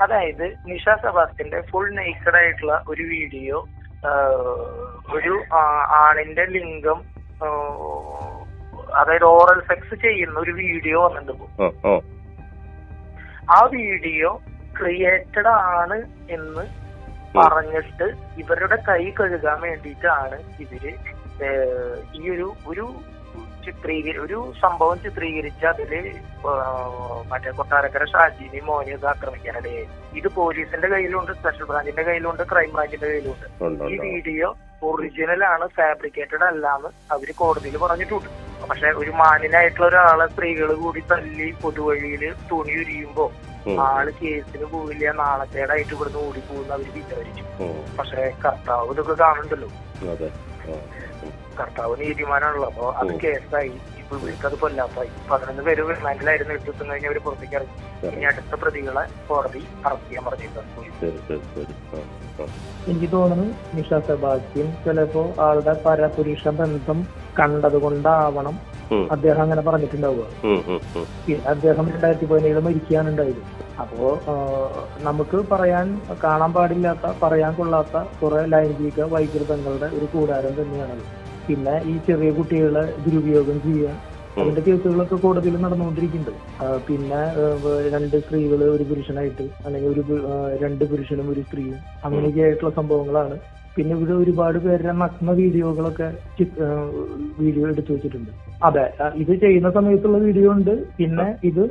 അതായത് Nisha സെബാസ്റ്റിന്റെ full naked ആയിട്ടുള്ള ഒരു വീഡിയോ ഒരു ആണിന്റെ ലിംഗം അതായത് ഓറൽ സെക്സ് ചെയ്യുന്ന ഒരു വീഡിയോ വന്നിട്ടുണ്ട് ആ വീഡിയോ ക്രിയേറ്റഡ് ആണ് എന്ന് പറഞ്ഞിട്ട് ഇവരുടെ കൈ കഴുകാൻ വേണ്ടിയിട്ടാണ് ഇവർ ഈ ഒരു ഒരു ചിത്രീകരി ഒരു സംഭവം ചിത്രീകരിച്ച അതിൽ മറ്റേ കൊട്ടാരക്കര ഷാജിനെ മോനെ ഇത് അല്ലേ ഇത് പോലീസിന്റെ കയ്യിലുണ്ട് സ്പെഷ്യൽ ബ്രാഞ്ചിന്റെ കയ്യിലുണ്ട് ക്രൈം ബ്രാഞ്ചിന്റെ കയ്യിലുണ്ട്. ഈ വീഡിയോ ഒറിജിനൽ ആണ് ഫാബ്രിക്കേറ്റഡ് അല്ലാന്ന് അവർ കോടതിയിൽ പറഞ്ഞിട്ടുണ്ട്. പക്ഷെ ഒരു മാന്യനായിട്ടുള്ള ഒരാളെ സ്ത്രീകൾ കൂടി തല്ലി പൊതുവഴിയിൽ തുണി ഉരിയുമ്പോ ആൾ കേസിന് പോവില്ല നാളത്തേടായിട്ട് ഇവിടുന്ന് ഓടിപ്പോകുന്ന അവർ വിചാരിച്ചു. പക്ഷെ കർത്താവ് ഇതൊക്കെ കാണണ്ടല്ലോ കർത്താവ് നീതിമാനാണല്ലോ. അപ്പൊ അത്. കേസായി. ഇപ്പൊ ഇവർക്ക് അത് അപ്പൊ പതിനൊന്ന് പേര് റിമാൻഡിലായിരുന്നു എട്ട് കഴിഞ്ഞാൽ കഴിഞ്ഞ് അവർ പുറത്തേക്ക് ഇറങ്ങി. ഇനി അടുത്ത പ്രതികളെ കോടതി അറസ്റ്റ് ചെയ്യാൻ പറഞ്ഞിട്ടുണ്ട് ശരി ശരി ശരി. ആ ആ. എനിക്ക് തോന്നുന്നു നിഷ സെബാസ്റ്റ്യൻ ചിലപ്പോ ആളുടെ പരപുരുഷ ബന്ധം കണ്ടത് കൊണ്ടാവണം അദ്ദേഹം അങ്ങനെ പറഞ്ഞിട്ടുണ്ടാവുക. പിന്നെ അദ്ദേഹം രണ്ടായിരത്തി പതിനേഴ് മരിക്കുകയാണ് ഉണ്ടായത്. അപ്പോ നമുക്ക് പറയാൻ കാണാൻ പാടില്ലാത്ത പറയാൻ കൊള്ളാത്ത കുറെ ലൈംഗിക വൈകൃതങ്ങളുടെ ഒരു കൂടാരം തന്നെയാണത് പിന്നെ ഈ ചെറിയ കുട്ടികളെ ദുരുപയോഗം ചെയ്യുക അതിന്റെ കേസുകളൊക്കെ കോടതിയിൽ നടന്നുകൊണ്ടിരിക്കുന്നുണ്ട്. പിന്നെ രണ്ട് സ്ത്രീകൾ ഒരു പുരുഷനായിട്ട് അല്ലെങ്കിൽ ഒരു രണ്ട് പുരുഷനും ഒരു സ്ത്രീയും അങ്ങനെയൊക്കെ ആയിട്ടുള്ള സംഭവങ്ങളാണ്. പിന്നെ ഇവിടെ ഒരുപാട് പേരുടെ നഗ്ന വീഡിയോകളൊക്കെ വീഡിയോ എടുത്തു വെച്ചിട്ടുണ്ട്. അതെ ഇത് ചെയ്യുന്ന സമയത്തുള്ള വീഡിയോ ഉണ്ട്. പിന്നെ ഇത്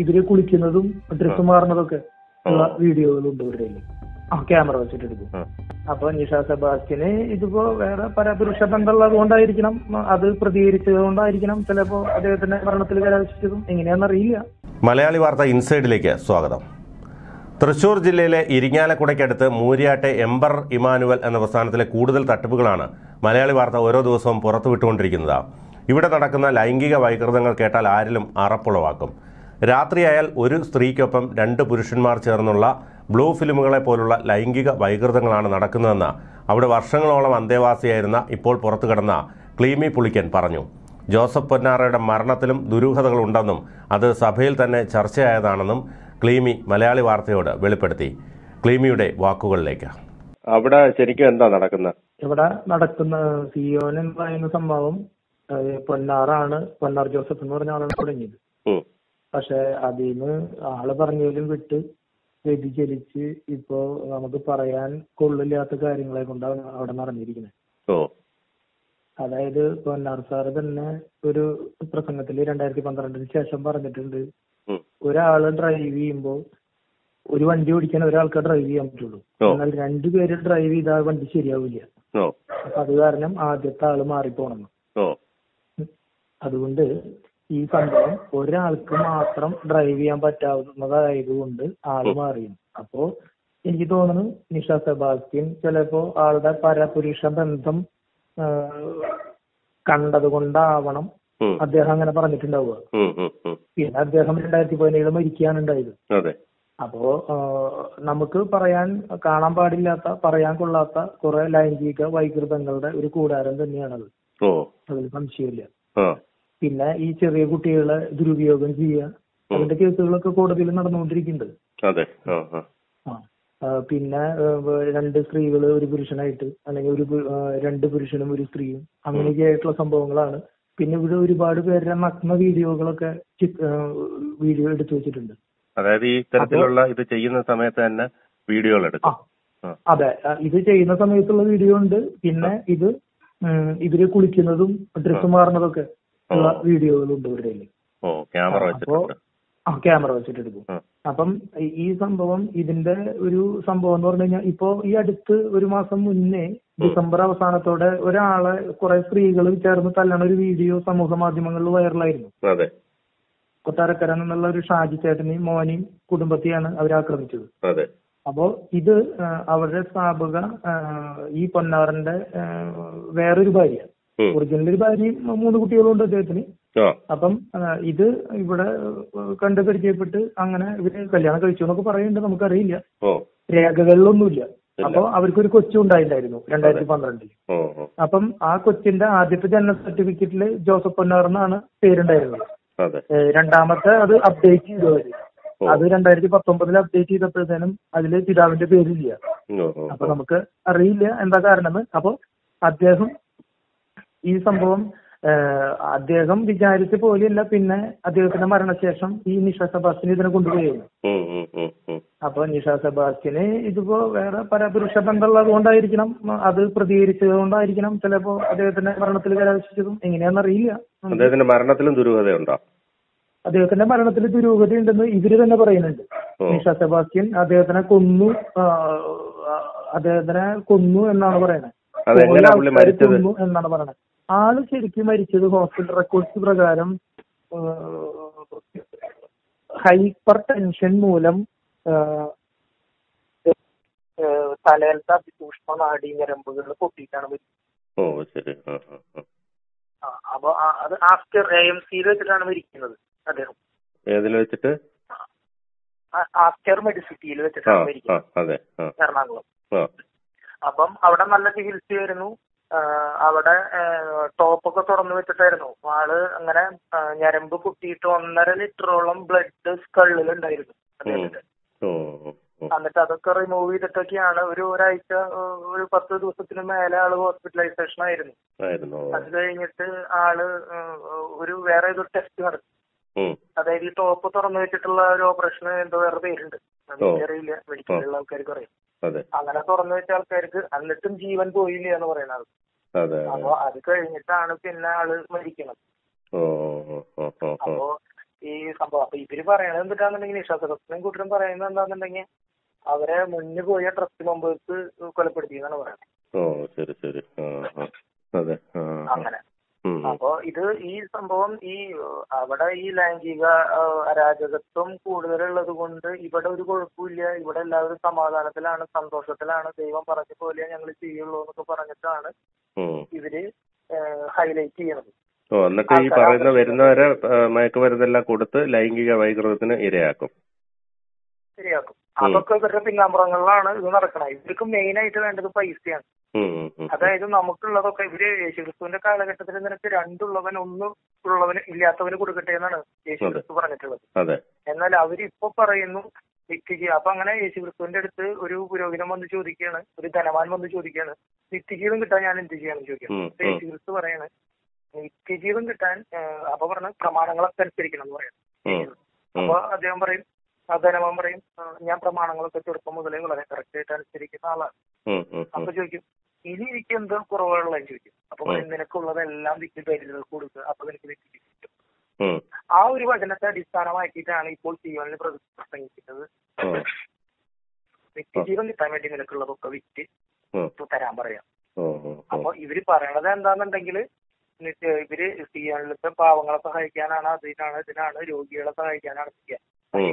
ഇവർ കുളിക്കുന്നതും ഡ്രസ് മാറുന്നതൊക്കെ ഉള്ള വീഡിയോകളുണ്ട് ഇവരുടെ. ആ ക്യാമറ വെച്ചിട്ട് എടുക്കും. അപ്പൊ നിഷ സെബാസ്റ്റിന് ഇതിപ്പോ വേറെ പരപുരുഷ ബന്ധമുള്ളത് കൊണ്ടായിരിക്കണം. അത് പ്രതികരിച്ചത് കൊണ്ടായിരിക്കണം. ചിലപ്പോ അദ്ദേഹത്തിന്റെ മരണത്തിൽ കലാശിച്ചതും എങ്ങനെയാണെന്നറിയില്ല. മലയാളി വാർത്ത ഇൻസൈഡിലേക്ക് സ്വാഗതം. തൃശൂർ ജില്ലയിലെ ഇരിങ്ങാലക്കുടയ്ക്കടുത്ത് മൂര്യാട്ടെ എംബർ ഇമാനുവൽ എന്ന പ്രസ്ഥാനത്തിലെ കൂടുതൽ തട്ടിപ്പുകളാണ് മലയാളി വാർത്ത ഓരോ ദിവസവും പുറത്തുവിട്ടുകൊണ്ടിരിക്കുന്നത്. ഇവിടെ നടക്കുന്ന ലൈംഗിക വൈകൃതങ്ങൾ കേട്ടാൽ ആരിലും അറപ്പുളവാക്കും. രാത്രിയായാൽ ഒരു സ്ത്രീക്കൊപ്പം രണ്ട് പുരുഷന്മാർ ചേർന്നുള്ള ബ്ലൂ ഫിലിമുകളെ പോലുള്ള ലൈംഗിക വൈകൃതങ്ങളാണ് നടക്കുന്നതെന്ന് അവിടെ വർഷങ്ങളോളം അന്തേവാസിയായിരുന്ന ഇപ്പോൾ പുറത്തു കിടന്ന ക്ലീമി പുളിക്കൻ പറഞ്ഞു. ജോസഫ് പൊന്നാറയുടെ മരണത്തിലും ദുരൂഹതകളുണ്ടെന്നും അത് സഭയിൽ തന്നെ ചർച്ചയായതാണെന്നും ക്ലീമി മലയാളി വാർത്തയോട് വെളിപ്പെടുത്തി. ക്ലീമിയുടെ വാക്കുകളിലേക്ക്. അവിടെ ശരിക്കും എന്താ നടക്കുന്നത് ഇവിടെ നടക്കുന്ന സിയോൻ എന്ന് പറയുന്ന സംഭവം പൊന്നാറാണ് പൊന്നാർ ജോസഫ് എന്ന് പറഞ്ഞ ആളാണ് തുടങ്ങിയത്. പക്ഷെ അതീന്ന് ആൾ പറഞ്ഞേലും വിട്ട് വ്യതിചലിച്ച് ഇപ്പൊ നമുക്ക് പറയാൻ കൊള്ളില്ലാത്ത കാര്യങ്ങളെ കൊണ്ടാണ് അവിടെ നടന്നിരിക്കുന്നത് അതായത് പൊന്നാർ സാറ് തന്നെ ഒരു പ്രസംഗത്തിൽ രണ്ടായിരത്തി പന്ത്രണ്ടിന് ശേഷം പറഞ്ഞിട്ടുണ്ട്. ഒരാൾ ഡ്രൈവ് ചെയ്യുമ്പോ ഒരു വണ്ടി ഓടിക്കാൻ ഒരാൾക്ക് ഡ്രൈവ് ചെയ്യാൻ പറ്റുള്ളൂ. എന്നാൽ രണ്ടു പേര് ഡ്രൈവ് ചെയ്താൽ വണ്ടി ശരിയാവില്ല. അപ്പൊ അത് കാരണം ആദ്യത്തെ ആൾ മാറിപ്പോണം ഓ. അതുകൊണ്ട് ഈ സംഭവം ഒരാൾക്ക് മാത്രം ഡ്രൈവ് ചെയ്യാൻ പറ്റാവുന്നതായതുകൊണ്ട് ആൾ മാറിയും അപ്പോ എനിക്ക് തോന്നുന്നു നിഷ സെബാസ്റ്റ്യൻ ചിലപ്പോ ആളുടെ പരപുരുഷ ബന്ധം ഏഹ് കണ്ടത് കൊണ്ടാവണം അദ്ദേഹം അങ്ങനെ പറഞ്ഞിട്ടുണ്ടാവുക. പിന്നെ അദ്ദേഹം രണ്ടായിരത്തി പതിനേഴ് മരിക്കുകയാണ് ഉണ്ടായത്. അപ്പോ നമുക്ക് പറയാൻ കാണാൻ പാടില്ലാത്ത പറയാൻ കൊള്ളാത്ത കുറെ ലൈംഗിക വൈകൃതങ്ങളുടെ ഒരു കൂടാരം തന്നെയാണത്. അതിൽ സംശയമില്ല. പിന്നെ ഈ ചെറിയ കുട്ടികളെ ദുരുപയോഗം ചെയ്യുക അതിന്റെ കേസുകളൊക്കെ കോടതിയിൽ നടന്നുകൊണ്ടിരിക്കുന്നുണ്ട്. അതെ. പിന്നെ രണ്ട് സ്ത്രീകൾ ഒരു പുരുഷനായിട്ട് അല്ലെങ്കിൽ ഒരു രണ്ട് പുരുഷനും ഒരു സ്ത്രീയും അങ്ങനെയൊക്കെ ആയിട്ടുള്ള സംഭവങ്ങളാണ്. പിന്നെ ഇവിടെ ഒരുപാട് പേരുടെ നഗ്ന വീഡിയോകളൊക്കെ വീഡിയോ എടുത്തു വെച്ചിട്ടുണ്ട്. അതായത് ഈ തരത്തിലുള്ള ഇത് ചെയ്യുന്ന സമയത്ത് തന്നെ വീഡിയോകൾ എടുക്കും. അതെ. ഇത് ചെയ്യുന്ന സമയത്തുള്ള വീഡിയോ ഉണ്ട്. പിന്നെ ഇത് ഇവർ കുളിക്കുന്നതും ഡ്രസ്സ് മാറുന്നതൊക്കെ ഉള്ള വീഡിയോകളുണ്ട് ഇവരുടെ കയ്യിൽ ആ, ക്യാമറ വെച്ചിട്ട് എടുക്കും. അപ്പം ഈ- സംഭവം ഇതിന്റെ ഒരു സംഭവം എന്ന് പറഞ്ഞു കഴിഞ്ഞാൽ ഇപ്പോ ഈ അടുത്ത് ഒരു മാസം മുന്നേ ഡിസംബർ അവസാനത്തോടെ ഒരാളെ കുറെ സ്ത്രീകൾ ചേർന്ന് തല്ലണ ഒരു വീഡിയോ സമൂഹ മാധ്യമങ്ങളിൽ വൈറലായിരുന്നു. കൊട്ടാരക്കര എന്നുള്ള ഒരു ഷാജി ചേട്ടനെയും മോനെയും കുടുംബത്തെയാണ് അവർ ആക്രമിച്ചത്. അപ്പോ ഇത് അവരുടെ സ്ഥാപക ഈ പൊന്നാറിന്റെ വേറൊരു ഭാര്യ. ഒറിജിനൽ ഒരു ഭാര്യയും മൂന്ന് കുട്ടികളും ഉണ്ട് അദ്ദേഹത്തിന് അപ്പം ഇത് ഇവിടെ കണ്ട് പരിചയപ്പെട്ട് അങ്ങനെ ഇവർ കല്യാണം കഴിച്ചു എന്നൊക്കെ പറയുന്നുണ്ട് നമുക്കറിയില്ല. രേഖകളിലൊന്നുമില്ല. അപ്പൊ അവർക്കൊരു കൊച്ചു ഉണ്ടായിട്ടുണ്ടായിരുന്നു രണ്ടായിരത്തി പന്ത്രണ്ടിൽ അപ്പം ആ കൊച്ചിന്റെ ആദ്യത്തെ ജനന സർട്ടിഫിക്കറ്റിൽ ജോസഫ് പൊന്നാർ എന്നാണ് പേരുണ്ടായിരുന്നത് രണ്ടാമത്തെ അത് അപ്ഡേറ്റ് ചെയ്തു അവർ. അത് രണ്ടായിരത്തി പത്തൊമ്പതിൽ അപ്ഡേറ്റ് ചെയ്തപ്പോഴത്തേനും അതിൽ പിതാവിന്റെ പേരില്ല. അപ്പൊ നമുക്ക് അറിയില്ല എന്താ കാരണം അപ്പൊ അദ്ദേഹം ഈ സംഭവം അദ്ദേഹം വിചാരിച്ച പോലെയല്ല. പിന്നെ അദ്ദേഹത്തിന്റെ മരണശേഷം ഈ നിഷ സെബാസ്റ്റിന് ഇതിനെ കൊണ്ടുപോയിരുന്നു. അപ്പൊ നിഷ സെബാസ്റ്റിന് ഇതിപ്പോ വേറെ പരപുരുഷ ബന്ധമുള്ളത് കൊണ്ടായിരിക്കണം അത് പ്രതികരിച്ചത് കൊണ്ടായിരിക്കണം ചിലപ്പോ അദ്ദേഹത്തിന്റെ മരണത്തിൽ കലാശിച്ചതും എങ്ങനെയാണെന്ന് അറിയില്ല അദ്ദേഹത്തിന്റെ മരണത്തിലും ദുരൂഹതയുണ്ടോ? അദ്ദേഹത്തിന്റെ മരണത്തിൽ ദുരൂഹതയുണ്ടെന്ന് ഇവർ തന്നെ പറയുന്നുണ്ട്. നിഷ സെബാസ്റ്റ്യൻ അദ്ദേഹത്തിനെ കൊന്നു അദ്ദേഹത്തിനെ കൊന്നു എന്നാണ് പറയുന്നത്. കൊന്നു എന്നാണ് പറയുന്നത്. ആൾ ശരിക്കും മരിച്ചത് ഹോസ്പിറ്റൽ റെക്കോർഡ്സ് പ്രകാരം ഹൈപ്പർ ടെൻഷൻ മൂലം തലേലത്തെ തലയിലത്തെ അതിസൂക്ഷ്മ നാടി ഞരമ്പുകൾ പൊട്ടിയിട്ടാണ് മരിച്ചത്. അപ്പൊ അത് ആഫ്റ്റർ എ എം സിയിൽ വെച്ചിട്ടാണ് മരിക്കുന്നത് അദ്ദേഹം. ഏതിൽ വെച്ചിട്ട്? ആഫ്റ്റർ മെഡിസിറ്റിയിൽ വെച്ചിട്ടാണ് മരിക്കുന്നത്. എറണാകുളം. അപ്പം അവിടെ നല്ല ചികിത്സയായിരുന്നു. അവിടെ ടോപ്പൊക്കെ തുറന്നു വെച്ചിട്ടായിരുന്നു. ആൾ അങ്ങനെ ഞരമ്പ് പൊട്ടിയിട്ട് ഒന്നര ലിറ്ററോളം ബ്ലഡ് സ്കള്ളിലുണ്ടായിരുന്നു അദ്ദേഹത്തിന്റെ. എന്നിട്ട് അതൊക്കെ റിമൂവ് ചെയ്തിട്ടൊക്കെയാണ് ഒരു ഒരാഴ്ച ഒരു പത്ത് ദിവസത്തിന് മേലെ ആൾ ഹോസ്പിറ്റലൈസേഷൻ ആയിരുന്നു. അത് കഴിഞ്ഞിട്ട് ആൾ ഒരു വേറെ ഏതൊരു ടെസ്റ്റ് നടത്തി. അതായത് ഈ ടോപ്പ് തുറന്നു വെച്ചിട്ടുള്ള ഒരു ഓപ്പറേഷന് എന്തോ വേറെ പേരുണ്ട്. അറിയില്ല മെഡിക്കലുള്ള ആൾക്കാർക്ക് അറിയാം. അങ്ങനെ തുറന്നു വെച്ച ആൾക്കാർക്ക് എന്നിട്ടും ജീവൻ പോയില്ല എന്ന് പറയുന്നത്. അപ്പൊ അത് കഴിഞ്ഞിട്ടാണ് പിന്നെ ആൾ മരിക്കുന്നത് അപ്പൊ ഈ സംഭവം അപ്പൊ ഇവർ പറയണത് എന്തിട്ടാന്നുണ്ടെങ്കിൽ നിഷാദത്തിനും കൂട്ടരും പറയുന്നത് എന്താണെന്നുണ്ടെങ്കിൽ അവരെ മുന്നിൽ പോയ ട്രസ്റ്റ് മെമ്പേഴ്സ് കൊലപ്പെടുത്തി എന്നാണ് പറയുന്നത് ഓ ശരി ശരി ആ ആ അതെ ആ ആ. അങ്ങനെ ഉം, ഉം. അപ്പൊ ഇത് ഈ സംഭവം ഈ അവിടെ ഈ ലൈംഗിക അരാജകത്വം കൂടുതലുള്ളത് കൊണ്ട് ഇവിടെ ഒരു കുഴപ്പമില്ല. ഇവിടെ എല്ലാവരും സമാധാനത്തിലാണ് സന്തോഷത്തിലാണ്. ദൈവം പറഞ്ഞ പോലെ ഞങ്ങൾ ചെയ്യുള്ളൂ എന്നൊക്കെ പറഞ്ഞിട്ടാണ് ഇവർ ഹൈലൈറ്റ് ചെയ്യണത്. എന്നിട്ട് ഈ പറയുന്ന വരുന്നവരെ മയക്കുമരുന്നെല്ലാം കൊടുത്ത് ലൈംഗിക വൈകൃതത്തിന് ഇരയാക്കും. ശരിയാക്കും അതൊക്കെ ഇവരുടെ പിന്നാമ്പുറങ്ങളിലാണ് ഇത് നടക്കണത്. ഇവർക്ക് മെയിൻ ആയിട്ട് വേണ്ടത് പൈസയാണ്. അതായത് നമുക്കുള്ളതൊക്കെ ഇവർ യേശുക്രിസ്തുവിന്റെ കാലഘട്ടത്തിൽ നിനക്ക് രണ്ടുള്ളവൻ ഒന്ന് ഉള്ളവന് ഇല്ലാത്തവന് കൊടുക്കട്ടെ എന്നാണ് യേശുക്രിസ്തു പറഞ്ഞിട്ടുള്ളത് എന്നാൽ അവരിപ്പോ പറയുന്നു നിത്യജീവ അപ്പൊ അങ്ങനെ യേശുക്രിസ്തുവിന്റെ അടുത്ത് ഒരു പുരോഹിതൻ വന്ന് ചോദിക്കുകയാണ് ഒരു ധനവാൻ വന്ന് ചോദിക്കുകയാണ് നിത്യജീവൻ കിട്ടാൻ ഞാൻ എന്ത് ചെയ്യാന്ന് ഉം. യേശുക്രിസ്തു പറയാണ് നിത്യജീവൻ കിട്ടാൻ അപ്പൊ പറഞ്ഞ പ്രമാണങ്ങളൊക്കെ അനുസരിക്കണം എന്ന് പറയാം. അപ്പൊ അദ്ദേഹം പറയും ധനവാൻ പറയും ഞാൻ പ്രമാണങ്ങളൊക്കെ ചെറുപ്പം മുതലേ വളരെ കറക്റ്റ് ആയിട്ട് അനുസരിക്കുന്ന ആളാണ്. അപ്പൊ ചോദിക്കും ഇനി എനിക്ക് എന്തോ കുറവുള്ളതെന്ന് ചോദിക്കും അപ്പൊ നിനക്കുള്ളതെല്ലാം വിറ്റ് ദരിദ്രർക്ക് കൊടുക്കുക അപ്പൊ നിനക്ക് നിത്യജീവൻ കിട്ടും. ആ ഒരു വചനത്തെ അടിസ്ഥാനമാക്കിയിട്ടാണ് ഇപ്പോൾ ജീവനിൽ പ്രസംഗിക്കുന്നത്. നിത്യജീവൻ കിട്ടാൻ വേണ്ടി നിനക്കുള്ളതൊക്കെ വിറ്റ് ഇപ്പൊ തരാൻ പറയാം. അപ്പൊ ഇവർ പറയണത് എന്താന്നുണ്ടെങ്കിൽ ഇവർ സിയോണിലത്തെ പാവങ്ങളെ സഹായിക്കാനാണ് അതിനാണ് ഇതിനാണ് രോഗികളെ സഹായിക്കാനാണ്.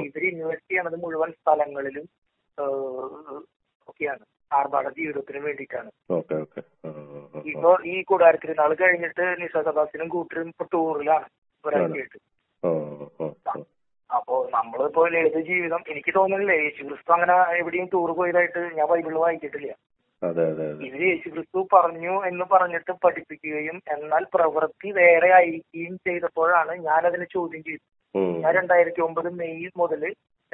ഇവർ ഇൻവെസ്റ്റ് ചെയ്യണത് മുഴുവൻ സ്ഥലങ്ങളിലും ഒക്കെയാണ്. ആർഭാട ജീവിതത്തിന് വേണ്ടിയിട്ടാണ്. ഇപ്പൊ ഈ കൂടാരത്തിൽ നാൾ കഴിഞ്ഞിട്ട് നിശാസഭാസിനും കൂട്ടരും ഇപ്പൊ ടൂറിലാണ് ഒരാഴ്ചയായിട്ട്. അപ്പോ നമ്മളിപ്പോ ലളിത ജീവിതം എനിക്ക് തോന്നുന്നില്ല യേശുക്രിസ്തു അങ്ങനെ എവിടെയും ടൂർ പോയതായിട്ട് ഞാൻ ബൈബിളിൽ വായിച്ചിട്ടില്ല. അതെ അതെ ക്രിസ്തു പറഞ്ഞു എന്ന് പറഞ്ഞിട്ട് പഠിപ്പിക്കുകയും എന്നാൽ പ്രവൃത്തി വേറെ ആയിരിക്കുകയും ചെയ്തപ്പോഴാണ് ഞാൻ അതിനെ ചോദ്യം ചെയ്തത്. ഞാൻ രണ്ടായിരത്തി ഒമ്പത് മെയ് മുതൽ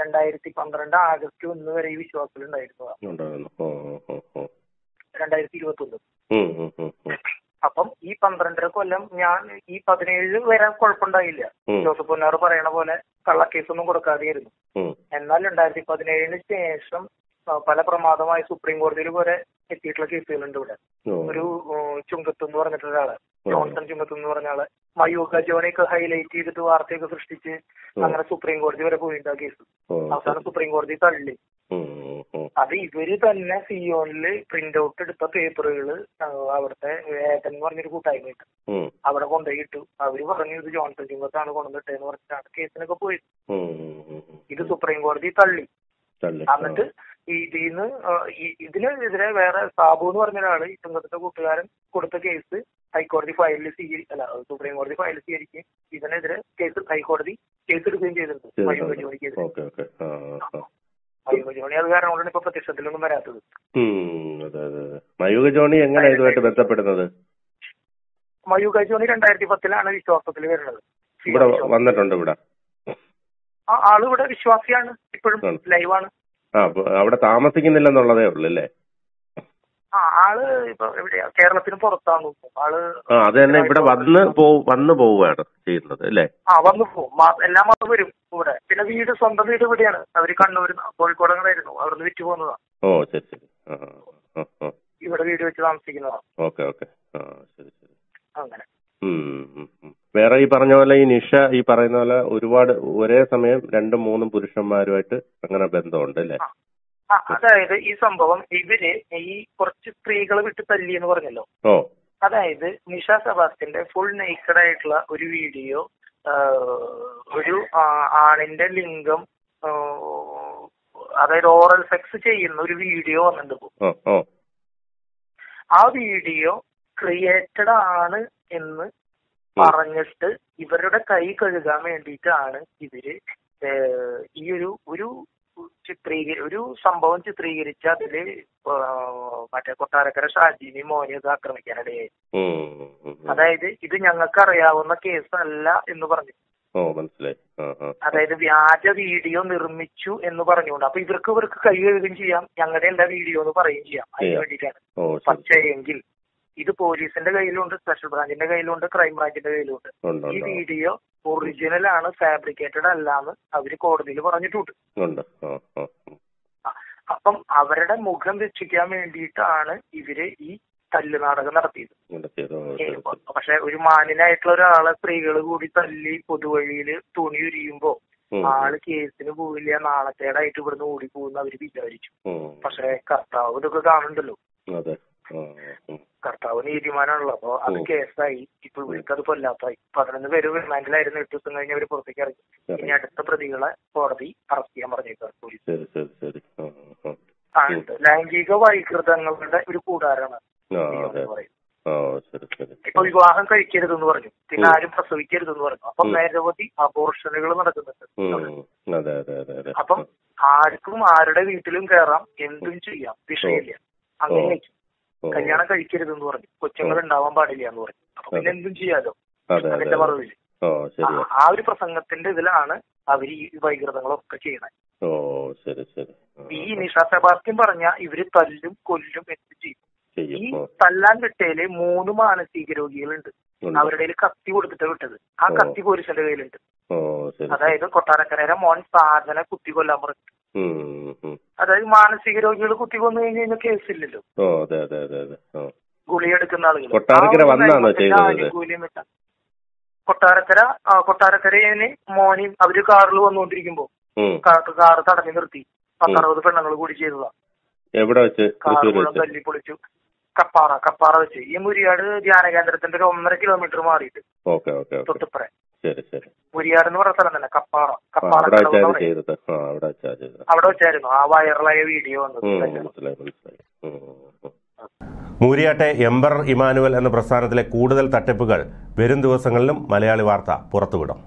രണ്ടായിരത്തി പന്ത്രണ്ട് ആഗസ്റ്റ് ഒന്ന് വരെ ഈ വിശ്വാസത്തിൽ ഉണ്ടായിരുന്നതാണ് ഉണ്ടായിരുന്നു രണ്ടായിരത്തി ഇരുപത്തി ഒന്ന്. അപ്പം ഈ പന്ത്രണ്ടര കൊല്ലം ഞാൻ ഈ പതിനേഴ് വരെ കുഴപ്പമുണ്ടായില്ല. ജോസഫ് പൊന്നാർ പറയണ പോലെ കള്ളക്കേസൊന്നും കൊടുക്കാതെയായിരുന്നു. എന്നാൽ രണ്ടായിരത്തി പതിനേഴിന് ശേഷം പല പ്രമാദമായി സുപ്രീം കോടതിയിൽ വരെ എത്തിയിട്ടുള്ള കേസുകളുണ്ട് ഇവിടെ. ഒരു ചുങ്കത്ത് എന്ന് പറഞ്ഞിട്ടുള്ള ഒരാൾ. ജോൺസൺ ചുങ്കത്ത് എന്ന് പറഞ്ഞ ആൾ. മയൂഖ ജോണിയൊക്കെ ഹൈലൈറ്റ് ചെയ്തിട്ട് വാർത്തയൊക്കെ സൃഷ്ടിച്ച് അങ്ങനെ സുപ്രീം കോടതി വരെ പോയിട്ടുണ്ട് കേസ്. അവസാനം സുപ്രീം കോടതി തള്ളി. അത് ഇവർ തന്നെ സിയോണിൽ പ്രിന്റ് ഔട്ട് എടുത്ത പേപ്പറുകൾ അവിടുത്തെ ഏട്ടൻ എന്ന് പറഞ്ഞൊരു കൂട്ടായ്മയുണ്ട് അവിടെ കൊണ്ടുപോയി ഇട്ടു. അവർ പറഞ്ഞു ഇത് ജോൺസൺ ചുങ്കത്താണ് കൊണ്ടുവന്നിട്ടെന്ന് പറഞ്ഞിട്ടാണ് കേസിനൊക്കെ പോയത്. ഇത് സുപ്രീം കോടതി തള്ളി. എന്നിട്ട് ഈ ഇതിന്ന് ഇതിനെതിരെ വേറെ സാബു എന്ന് പറഞ്ഞ ഒരാൾ ഈ ചുങ്കത്തിന്റെ കൂട്ടുകാരൻ കൊടുത്ത കേസ് ഹൈക്കോടതി ഫയലിൽ സ്വീകരി അല്ല സുപ്രീം കോടതി ഫയൽ സ്വീകരിക്കുകയും ഇതിനെതിരെ കേസ് ഹൈക്കോടതി കേസ് എടുക്കുകയും ചെയ്തിട്ടുണ്ട്. മയൂഖ ജോണിക്കെതിരെ. ജോണി അത് കാരണം കൊണ്ടാണ് ഇപ്പൊ പ്രത്യക്ഷത്തിലൊന്നും വരാത്തത്. ജോണി എങ്ങനെ ഇതുമായിട്ട് ബന്ധപ്പെടുന്നത്? മയൂഖ ജോണി രണ്ടായിരത്തി പത്തിലാണ് വിശ്വാസത്തിൽ വരുന്നത്. ഇവിടെ വന്നിട്ടുണ്ട് ഇവിടെ. ആളിവിടെ ആൾ ഇവിടെ വിശ്വാസിയാണ്. ഇപ്പോഴും ലൈവാണ്. അവിടെ താമസിക്കുന്നില്ലെന്നുള്ളതേ ഉള്ളു അല്ലേ? ആൾ ഇപ്പൊ എവിടെയാ? കേരളത്തിന് പുറത്താണ് ആൾ അത് തന്നെ ഇവിടെ വന്ന് പോ വന്ന് പോവുകയാണ് ചെയ്യുന്നത് അല്ലേ? ആ വന്നു പോവും. എല്ലാ മാസം വരും ഇവിടെ. പിന്നെ വീട് സ്വന്തം വീട് ഇവിടെയാണ്. അവർ കണ്ണൂർ കോഴിക്കോട് അങ്ങനെയായിരുന്നു അവിടുന്ന് വിറ്റ് പോകുന്നതാ ഓ ശരി ശരി. ഇവിടെ വീട് വെച്ച് താമസിക്കുന്നതാ. Okay okay. ശരി ശരി. അങ്ങനെ. വേറെ ഈ പറഞ്ഞ പോലെ ഈ നിഷ ഈ പറയുന്ന പോലെ ഒരുപാട് ഒരേ സമയം രണ്ടും മൂന്നും പുരുഷന്മാരുമായിട്ട് അങ്ങനെ ബന്ധമുണ്ട് അല്ലേ? അതായത് ഈ സംഭവം ഇവർ ഈ കുറച്ച് സ്ത്രീകളെ വിട്ട് തല്ലി എന്ന് പറഞ്ഞല്ലോ. അതായത് നിഷ സെബാസ്റ്റിന്റെ ഫുൾ നേക്കഡ് ആയിട്ടുള്ള ഒരു വീഡിയോ ഒരു ആണിന്റെ ലിംഗം അതായത് ഓറൽ സെക്സ് ചെയ്യുന്ന ഒരു വീഡിയോ വന്നിട്ടുണ്ട് ആ വീഡിയോ ക്രിയേറ്റഡ് ആണ് എന്ന് പറഞ്ഞിട്ട് ഇവരുടെ കൈ കഴുകാൻ വേണ്ടിയിട്ടാണ് ഇവർ ഈ ഒരു ഒരു ചിത്രീകരി ഒരു സംഭവം ചിത്രീകരിച്ച് അതിൽ മറ്റേ കൊട്ടാരക്കര ഷാജിനി മോനെ ഇത് ആക്രമിക്കാനിടയായി. അതായത് ഇത് ഞങ്ങൾക്ക് അറിയാവുന്ന കേസല്ല എന്ന് പറഞ്ഞു. ഓ മനസ്സിലായി. അതായത് വ്യാജ വീഡിയോ നിർമ്മിച്ചു എന്ന് പറഞ്ഞുകൊണ്ട്. അപ്പൊ ഇവർക്ക് ഇവർക്ക് കൈ കഴുകുകയും ചെയ്യാം. ഞങ്ങളുടെ എല്ലാ വീഡിയോ എന്ന് പറയുകയും ചെയ്യാം. അതിന്. വേണ്ടിയിട്ടാണ്. ഓ പക്ഷേ എങ്കിൽ ഇത് പോലീസിന്റെ കയ്യിലുണ്ട് സ്പെഷ്യൽ ബ്രാഞ്ചിന്റെ കയ്യിലുണ്ട് ക്രൈം ബ്രാഞ്ചിന്റെ കയ്യിലുണ്ട്. ഈ വീഡിയോ ഒറിജിനൽ ആണ് ഫാബ്രിക്കേറ്റഡ് അല്ലാന്ന് അവർ കോടതിയിൽ പറഞ്ഞിട്ടുണ്ട്. അപ്പം അവരുടെ മുഖം രക്ഷിക്കാൻ വേണ്ടിയിട്ടാണ് ഇവർ ഈ തല്ല് നാടകം നടത്തിയത്. പക്ഷെ ഒരു മാന്യനായിട്ടുള്ള ഒരാളെ സ്ത്രീകൾ കൂടി തല്ലി പൊതുവഴിയിൽ തുണി ഉരിയുമ്പോ ആൾ കേസിന് പോവില്ല നാളത്തേടായിട്ട് ഇവിടുന്ന് ഓടിപ്പോകുന്ന അവർ വിചാരിച്ചു. പക്ഷെ കർത്താവ് ഇതൊക്കെ കാണണ്ടല്ലോ. കർത്താവ് നീതിമാനാണല്ലോ അപ്പൊ അത്. കേസായി. ഇപ്പൊ ഇവർക്ക് അത് കൊല്ലാത്തായി പതിനൊന്ന് പേര് റിമാൻഡിലായിരുന്നു. എട്ട് ദിവസം കഴിഞ്ഞ് അവർ പുറത്തേക്ക് ഇറങ്ങി. ഇനി അടുത്ത പ്രതികളെ കോടതി അറസ്റ്റ് ചെയ്യാൻ പറഞ്ഞേക്കാണ് പോലീസ്. ലൈംഗിക വൈകൃതങ്ങളുടെ ഒരു ശരി ഇപ്പൊ വിവാഹം കഴിക്കരുതെന്ന് പറഞ്ഞു. പിന്നെ ആരും പ്രസവിക്കരുതെന്ന് പറഞ്ഞു. അപ്പം. നിരവധി അബോർഷനുകൾ നടക്കുന്നുണ്ട്. അപ്പം ആർക്കും ആരുടെ വീട്ടിലും കയറാം എന്തും ചെയ്യാം. വിഷയമില്ല. അങ്ങനെ ഓ. കഴിക്കരുത് എന്ന് പറഞ്ഞു. കൊച്ചുങ്ങൾ ഉണ്ടാവാൻ പാടില്ല എന്ന് പറഞ്ഞു. അപ്പൊ പിന്നെ. എന്തും ചെയ്യാലോ? അതെ അതെ അതിന്റെ മറവിൽ മറവിൽ ആ ഒരു പ്രസംഗത്തിന്റെ ഇതിലാണ് അവർ ഈ വൈകൃതങ്ങളൊക്കെ ചെയ്യണേ ഓ ശരി ശരി. ഈ നിഷ സെബാസ്റ്റ്യൻ പറഞ്ഞ ഇവർ തല്ലും കൊല്ലും എന്ത് ചെയ്യും. ഈ തല്ലാൻ കിട്ടയിൽ മൂന്ന് മാനസിക രോഗികളുണ്ട്. അവരുടെ കത്തി കൊടുത്തിട്ട് വിട്ടത്. ആ കത്തി പോലീസിന്റെ കയ്യിലുണ്ട്. അതായത് കൊട്ടാരക്കരയുടെ മോൻ സാധന കുത്തി കൊല്ലാൻ പറഞ്ഞു. അതായത് മാനസിക രോഗികൾ കുത്തി കൊന്നു കഴിഞ്ഞ് കഴിഞ്ഞാൽ കേസില്ലല്ലോ. ഗുളിയെടുക്കുന്ന ആളുകൾ? ആനുകൂല്യം വെച്ചാ. കൊട്ടാരക്കര കൊട്ടാരക്കരയിന് മോനും അവർ കാറിൽ വന്നുകൊണ്ടിരിക്കുമ്പോ കാർ കാറ് തടഞ്ഞു നിർത്തി. പത്തറുപത് പെണ്ണുങ്ങൾ കൂടി ചെയ്തതാ. എവിടെ വെച്ച്? കാറ് തൃശ്ശൂർ തല്ലി പൊളിച്ചു. കപ്പാറ കപ്പാറ വെച്ച്. ഈ മുരിയാട് ധ്യാന കേന്ദ്രത്തിന്റെ ഒരു ഒന്നര കിലോമീറ്റർ മാറിയിട്ട്. തൊട്ടിപ്പുറ. ശരി ശരി. മുരിയാട് എന്ന് പറഞ്ഞ സ്ഥലം തന്നെ കപ്പാറ കപ്പാറ അവിടെ വെച്ചായിരുന്നു. ആ വൈറലായ വീഡിയോ വന്നത്. മൂരിയാട്ടെ എംബർ ഇമാനുവൽ എന്ന പ്രസ്ഥാനത്തിലെ കൂടുതൽ തട്ടിപ്പുകൾ വരും ദിവസങ്ങളിലും മലയാളി വാർത്ത പുറത്തുവിടും.